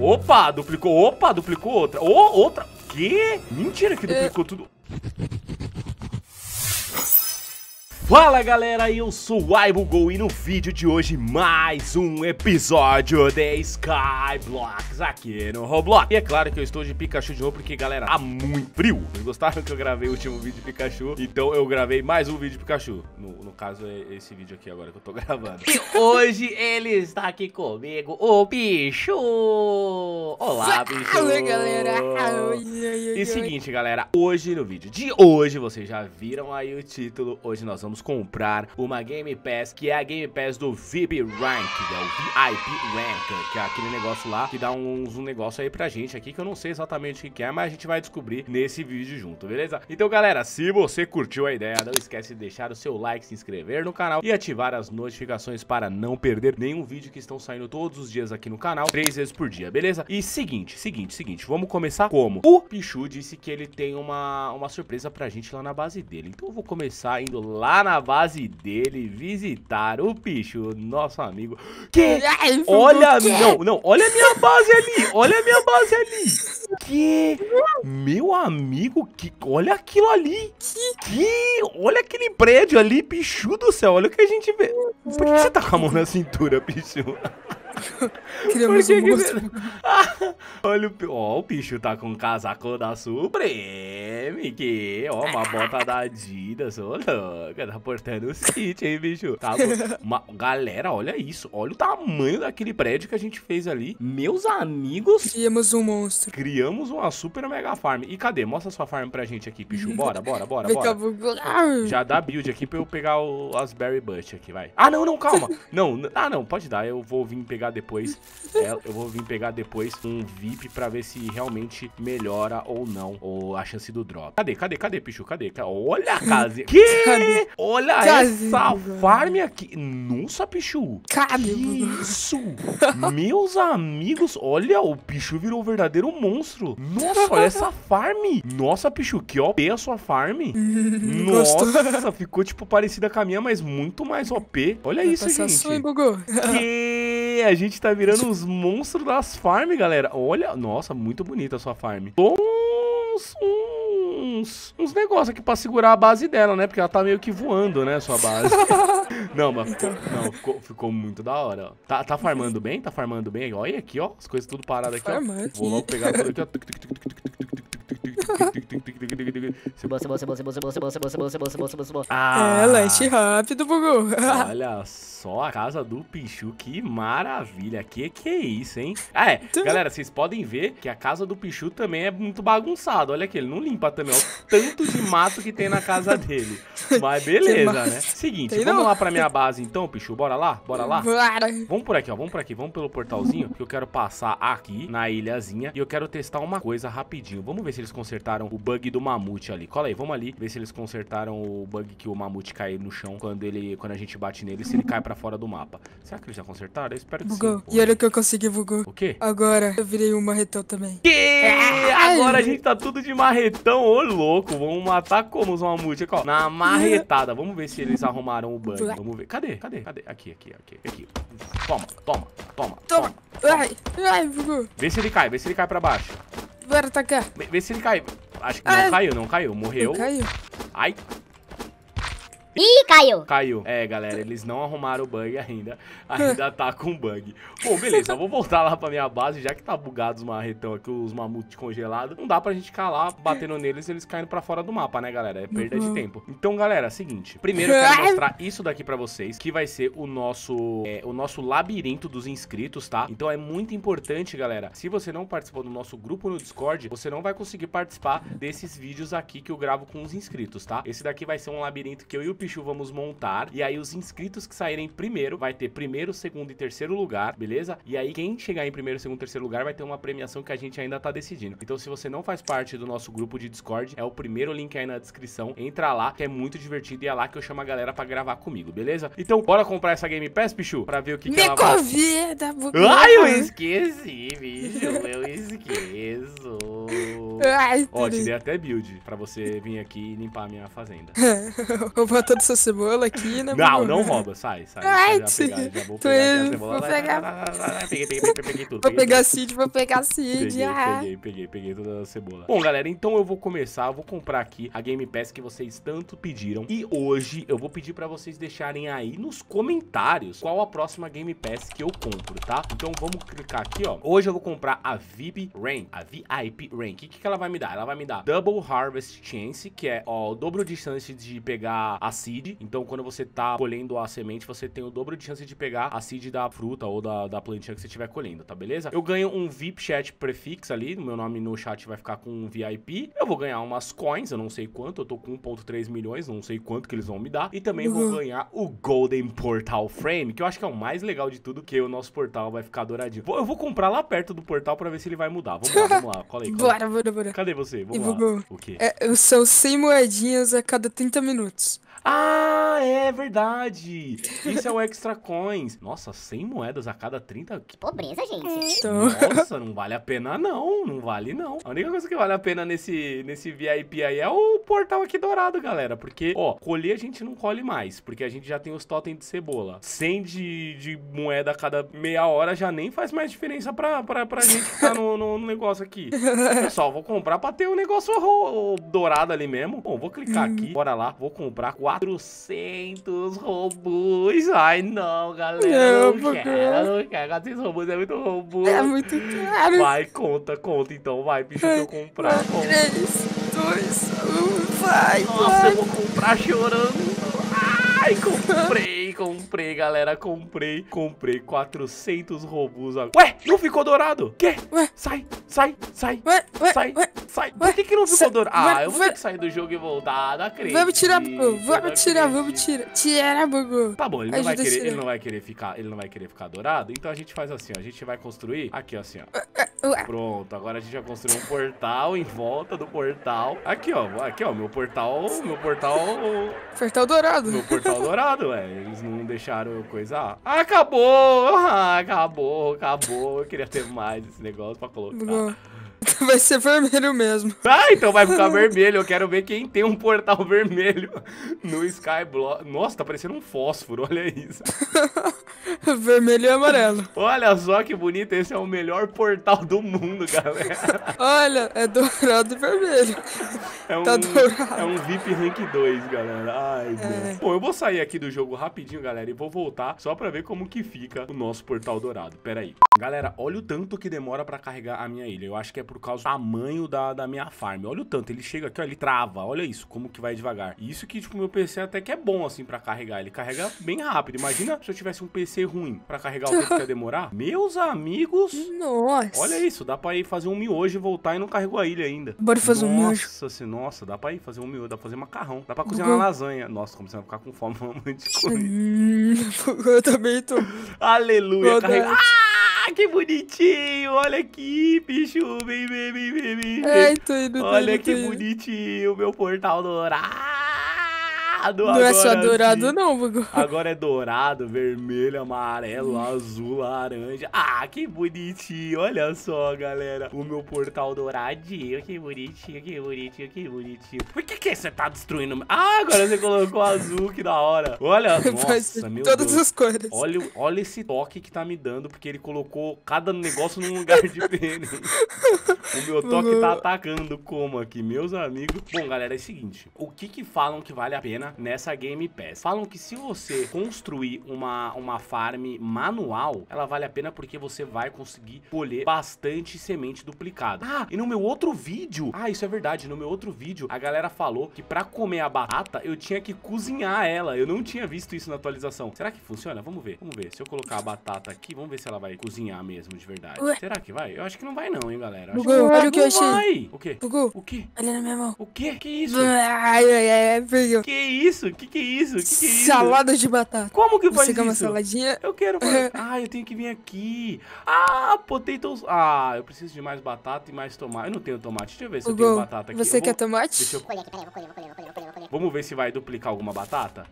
Opa, duplicou. Opa, duplicou outra. Ô, outra. Que? Mentira que duplicou tudo. Fala galera, eu sou o iBugol e no vídeo de hoje mais um episódio de Skyblocks aqui no Roblox. E é claro que eu estou de Pikachu de novo porque galera, tá muito frio. Vocês gostaram que eu gravei o último vídeo de Pikachu? Então eu gravei mais um vídeo de Pikachu. No, no caso é esse vídeo aqui agora que eu tô gravando. E hoje ele está aqui comigo, o Pichu Olá Pichu Fala galera. E seguinte galera, hoje no vídeo de hoje vocês já viram aí o título. Hoje nós vamos comprar uma Game Pass, que é a Game Pass do VIP Rank, é o VIP Rank, que é aquele negócio lá que dá uns, um negócio aí pra gente aqui, que eu não sei exatamente o que é, mas a gente vai descobrir nesse vídeo junto, beleza? Então, galera, se você curtiu a ideia, não esquece de deixar o seu like, se inscrever no canal e ativar as notificações para não perder nenhum vídeo que estão saindo todos os dias aqui no canal, três vezes por dia, beleza? E seguinte, seguinte, seguinte, vamos começar como? O Pichu disse que ele tem uma, uma surpresa pra gente lá na base dele, então eu vou começar indo lá na na base dele visitar o bicho, nosso amigo. Que? Olha, não, não, olha a minha base ali, olha a minha base ali. Que? Meu amigo, que olha aquilo ali. Que? Olha aquele prédio ali, bicho do céu, olha o que a gente vê. Por que você tá com a mão na cintura, bicho? Criamos um monstro. Olha o, ó, o bicho tá com um casaco da Supreme, que, ó, uma bota da Adidas, ô louca, tá portando o City, hein, bicho. Tá, uma, galera, olha isso, olha o tamanho daquele prédio que a gente fez ali. Meus amigos... Criamos um monstro. Criamos uma super mega farm. E cadê? Mostra sua farm pra gente aqui, bicho. Bora, bora, bora, bora. Já dá build aqui pra eu pegar o, as Berry Bush aqui, vai. Ah, não, não, calma. Não, ah, não, pode dar, eu vou vir pegar depois, é, eu vou vir pegar depois um VIP pra ver se realmente melhora ou não ou a chance do drop. Cadê, cadê, cadê, Pichu? Cadê? Olha a casa. Que? Cadê? Olha essa farm aqui. Nossa, Pichu. Cadê? Que isso? Meus amigos, olha, o Pichu virou um verdadeiro monstro. Nossa, olha essa farm. Nossa, Pichu, que OP a sua farm. Nossa, ficou tipo parecida com a minha, mas muito mais OP. Olha Vai isso, gente. Sonho, que a gente tá virando os monstros das farm, galera. Olha, nossa, muito bonita a sua farm. Uns, uns, uns negócios aqui pra segurar a base dela, né? Porque ela tá meio que voando, né, sua base. não, mas ficou, não, ficou, ficou, muito da hora, ó. Tá, tá farmando bem? Tá farmando bem? Olha aqui, ó, as coisas tudo paradas aqui, ó. Vou logo pegar tudo aqui, ó. Cebola, cebola, cebola, cebola, cebola, cebola, cebola, cebola, cebola, cebola, cebola. Ah, é, lanche rápido, Bugu. Olha só a casa do Pichu, que maravilha. Que que é isso, hein? Ah, é, galera, vocês podem ver que a casa do Pichu também é muito bagunçada. Olha aqui, ele não limpa também, ó, o tanto de mato que tem na casa dele. Mas beleza, né? Seguinte, tem vamos não? lá pra minha base então, Pichu, bora lá? Bora lá? Bora. Vamos por aqui, ó, vamos por aqui, vamos pelo portalzinho, que eu quero passar aqui na ilhazinha e eu quero testar uma coisa rapidinho. Vamos ver se eles consertaram o bug do mamute ali. Cola aí, vamos ali ver se eles consertaram o bug que o mamute cai no chão quando ele quando a gente bate nele, se ele cai pra fora do mapa. Será que eles já consertaram? Eu espero que bugou. sim. E olha o que eu consegui, bugou. O quê? Agora eu virei um marretão também. Que? Agora a gente tá tudo de marretão, ô louco. Vamos matar como os mamute aqui, ó. Na marretada. Vamos ver se eles arrumaram o bug. Vamos ver. Cadê? Cadê? Cadê? Aqui, aqui, aqui. Aqui. Toma, toma, toma. Toma. toma. Ai, ai, bugou. Vê se ele cai, vê se ele cai pra baixo. Bora atacar. Vê, vê se ele cai. Acho que não ah, caiu, não caiu. Morreu. Não caiu. Ai. Ih, caiu. Caiu. É, galera, eles não arrumaram o bug ainda. Ainda tá com bug. Bom, beleza, eu vou voltar lá pra minha base, já que tá bugado os marretão aqui, os mamutes congelados. Não dá pra gente ficar lá batendo neles e eles caindo pra fora do mapa, né, galera? É perda uhum. de tempo. Então, galera, seguinte. Primeiro eu quero mostrar isso daqui pra vocês, que vai ser o nosso, é, o nosso labirinto dos inscritos, tá? Então é muito importante, galera. Se você não participou do nosso grupo no Discord, você não vai conseguir participar desses vídeos aqui que eu gravo com os inscritos, tá? Esse daqui vai ser um labirinto que eu e o Vamos montar. E aí os inscritos que saírem primeiro vai ter primeiro, segundo e terceiro lugar, beleza? E aí quem chegar em primeiro, segundo e terceiro lugar vai ter uma premiação que a gente ainda tá decidindo. Então se você não faz parte do nosso grupo de Discord, é o primeiro link aí na descrição. Entra lá, que é muito divertido e é lá que eu chamo a galera pra gravar comigo, beleza? Então bora comprar essa Game Pass, Pichu, pra ver o que, Me que ela convida, vai... Ai, eu esqueci, bicho, eu esqueço. Ai, Ó, te dei até build pra você vir aqui e limpar a minha fazenda. Roubar toda essa cebola aqui, né? Não, não rouba, sai, sai. Ai, já, pegar, já vou pegar a indo, cebola. vou pegar. Peguei, peguei, peguei, peguei tudo. Vou pegar seed, vou pegar seed. Peguei, ah. peguei, peguei, peguei toda a cebola. Bom, galera, então eu vou começar, eu vou comprar aqui a Game Pass que vocês tanto pediram. E hoje eu vou pedir pra vocês deixarem aí nos comentários qual a próxima Game Pass que eu compro, tá? Então vamos clicar aqui, ó. Hoje eu vou comprar a VIP Rank, a VIP Rank. O que, que ela vai me dar? Ela vai me dar Double Harvest Chance, que é, ó, o dobro de chance de pegar a seed. Então quando você tá colhendo a semente, você tem o dobro de chance de pegar a seed da fruta ou da, da plantinha que você estiver colhendo, tá beleza? Eu ganho um VIP Chat Prefix ali, meu nome no chat vai ficar com um VIP. Eu vou ganhar umas coins, eu não sei quanto, eu tô com 1.3 milhões, não sei quanto que eles vão me dar. E também vou Uhum. ganhar o Golden Portal Frame, que eu acho que é o mais legal de tudo, que o nosso portal vai ficar douradinho. Vou- Eu vou comprar lá perto do portal pra ver se ele vai mudar. Vamos lá, vamos lá. Cola aí, cola aí. Bora, bora, bora. Cadê você? E Vamos vou- lá. O quê? É, são 100 moedinhas a cada 30 minutos. Ah, é verdade. Isso é o Extra Coins. Nossa, 100 moedas a cada 30. Que Pobreza, gente. Então, Nossa, não vale a pena não, não vale não. A única coisa que vale a pena nesse, nesse VIP aí é o portal aqui dourado, galera. Porque, ó, colher a gente não colhe mais, porque a gente já tem os totens de cebola. 100 de, de moeda a cada meia hora já nem faz mais diferença pra, pra, pra gente ficar no, no- no negócio aqui. Pessoal, vou comprar pra ter o negócio ro- dourado ali mesmo. Bom, vou clicar aqui, bora lá, vou comprar 400 robôs. Ai, não, galera, Não, não, por quero, não quero. 400 robôs é muito robô. é muito caro. Vai, conta, conta então, vai, bicho, que eu comprar. Conta. 3, 2, 1, vai, Nossa, vai. eu vou comprar chorando. Ai, comprei, comprei, galera, comprei. Comprei 400 robôs agora. Ué, não ficou dourado? Quê? Ué? Sai, sai, sai. Ué, ué, sai, ué. sai. ué. Por que, que não ficou dourado? Ah, eu vou ter que sair do jogo e voltar, não acredito. Vamos tirar, Vamos tirar, vamos tirar. Tira, Bugu. Tá bom, ele não, vai querer, ele não vai querer ficar, ele não vai querer ficar dourado, então a gente faz assim, ó, a gente vai construir aqui, ó, assim, ó. Ué, Pronto, agora a gente vai construir um portal em volta do portal. Aqui, ó, aqui, ó, meu portal, meu portal, Portal dourado. meu portal dourado, ué. Eles não deixaram eu coisar. Ah, acabou! Ah, acabou, acabou. Eu queria ter mais esse negócio pra colocar. Bugu. Vai ser vermelho mesmo. Ah, então vai ficar vermelho. Eu quero ver quem tem um portal vermelho no Skyblock. Nossa, tá parecendo um fósforo, olha isso. Vermelho e amarelo. Olha só que bonito, esse é o melhor portal do mundo, galera. Olha, é dourado e vermelho. É um, Tá dourado. é um VIP Rank 2, galera. Ai, Deus. Bom, eu vou sair aqui do jogo rapidinho, galera, e vou voltar só pra ver como que fica o nosso portal dourado. Pera aí. Galera, olha o tanto que demora pra carregar a minha ilha. Eu acho que é por causa do tamanho da, da minha farm. Olha o tanto. Ele chega aqui, ó, ele trava. Olha isso, como que vai devagar. E isso que, tipo, meu PC até que é bom, assim, pra carregar. Ele carrega bem rápido. Imagina se eu tivesse um PC ruim pra carregar o tempo que ia demorar. Meus amigos... Nossa. Olha isso, dá pra ir fazer um miojo e voltar e não carregou a ilha ainda. Bora fazer um miojo. Nossa, se- nossa, dá pra ir fazer um miojo, dá pra fazer macarrão, dá pra cozinhar Uhum. uma lasanha. Nossa, começando a ficar com fome, de comida. Hum, eu também tô. Aleluia. Ah, que bonitinho, olha aqui, bicho, vem, vem, vem, vem, vem. Ai, tô indo, tô Olha indo, que indo. bonitinho, meu portal dourado. Não é só dourado, sim. não, Bugu. Agora é dourado, vermelho, amarelo, azul, laranja. Ah, que bonitinho. Olha só, galera. O meu portal douradinho. Que bonitinho, que bonitinho, que bonitinho. Por que que você tá destruindo? Ah, agora você colocou azul, que da hora. Olha, nossa, meu todas Deus. as cores. Olha, olha esse toque que tá me dando, porque ele colocou cada negócio num lugar diferente. o meu toque tá atacando como aqui, meus amigos. Bom, galera, é o seguinte. O que que falam que vale a pena nessa Game Pass? Falam que se você construir uma, uma farm manual, ela vale a pena porque você vai conseguir colher bastante semente duplicada. Ah, e no meu outro vídeo... Ah, isso é verdade. No meu outro vídeo, a galera falou que pra comer a batata, eu tinha que cozinhar ela. Eu não tinha visto isso na atualização. Será que funciona? Vamos ver. Vamos ver. Se eu colocar a batata aqui, vamos ver se ela vai cozinhar mesmo de verdade. Ué. Será que vai? Eu acho que não vai não, hein, galera. Que olha o que eu achei. O quê? Bugu, O quê? olha na minha mão. O quê? Que isso? Ai, ai, ai, pegou. Que isso? Que que é isso? Que que é isso? Salada de batata. Como que faz Você quer uma isso? saladinha? Eu quero fazer. Ah, eu tenho que vir aqui. Ah, potatoes. Ah, eu preciso de mais batata e mais tomate. Eu não tenho tomate. Deixa eu ver se eu tenho batata aqui. você Eu quer vou- tomate? Deixa eu... Vou colher aqui, peraí, vou colher, vou colher, vou colher, vou colher, vou colher. Vamos ver se vai duplicar alguma batata.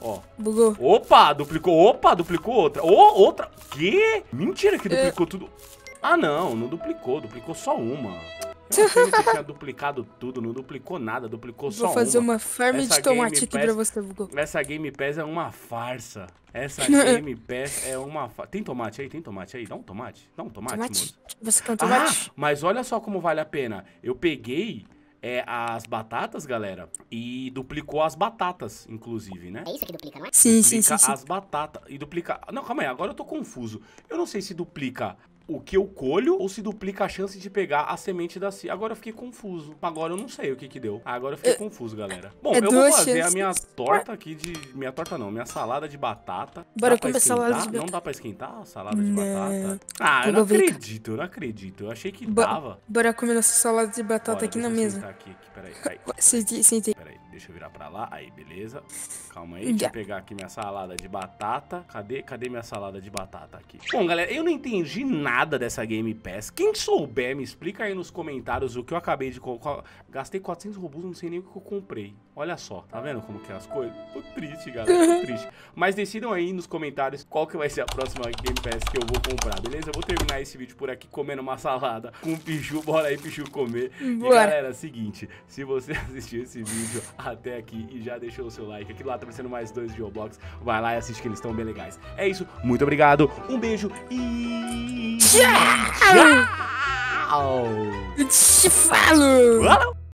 Ó. Bugu. Opa, duplicou. Opa, duplicou outra. Ô, outra. Que? Mentira que duplicou tudo. Ah, não, não duplicou. Duplicou só uma. Tinha duplicado tudo, não duplicou nada, duplicou só Vou fazer uma. uma farm Essa de tomate aqui pra você, Google. Essa Game Pass é uma farsa. Essa Game Pass é uma farsa. Tem tomate aí? Tem tomate aí? Dá um tomate? Dá um tomate, Tomate? moço. Você quer um Ah, tomate? mas olha só como vale a pena. Eu peguei é, as batatas, galera, e duplicou as batatas, inclusive, né? É isso que duplica, não é? sim, sim, duplica sim, sim. as batatas. E duplica. Não, calma aí, agora eu tô confuso. Eu não sei se duplica o que eu colho ou se duplica a chance de pegar a semente da cia. Agora eu fiquei confuso. Agora eu não sei o que que deu. Agora eu fiquei confuso, galera. Bom, é eu vou fazer a chances. minha torta aqui de. Minha torta não, minha salada de batata. Bora Dá comer salada de esquentar? Não batata. dá pra esquentar a salada de Não. batata? Ah, eu não acredito, eu não acredito. Eu achei que Bo- dava. Bora comer nossa salada de batata Bora, aqui na mesa. Aqui, aqui, peraí. Aí. Sentei, sentei. Peraí, deixa eu virar pra lá. Aí, beleza. Calma aí, deixa eu pegar aqui minha salada de batata. Cadê? Cadê minha salada de batata aqui? Bom, galera, eu não entendi nada dessa Game Pass. Quem souber, me explica aí nos comentários o que eu acabei de. Gastei 400 robôs, não sei nem o que eu comprei. Olha só, tá vendo como que é as coisas? Tô triste, galera, tô triste. Mas decidam aí nos comentários qual que vai ser a próxima Game Pass que eu vou comprar, beleza? Eu vou terminar esse vídeo por aqui comendo uma salada com Pichu. Bora aí, Pichu, comer. E Bora. galera, é o seguinte, se você assistiu esse vídeo até aqui e já deixou o seu like, aqui lá tá aparecendo mais dois Geobox, vai lá e assiste que eles estão bem legais. É isso, muito obrigado, um beijo e... Tchau! Te falo! Falou!